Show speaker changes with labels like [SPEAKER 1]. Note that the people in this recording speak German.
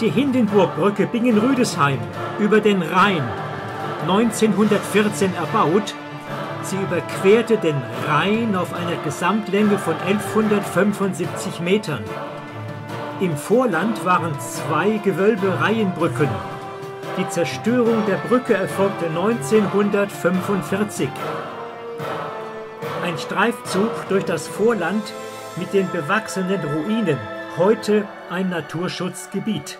[SPEAKER 1] Die Hindenburgbrücke Bingen-Rüdesheim über den Rhein, 1914 erbaut, sie überquerte den Rhein auf einer Gesamtlänge von 1175 Metern. Im Vorland waren zwei Gewölbereihenbrücken. Die Zerstörung der Brücke erfolgte 1945. Ein Streifzug durch das Vorland mit den bewachsenen Ruinen, heute ein Naturschutzgebiet.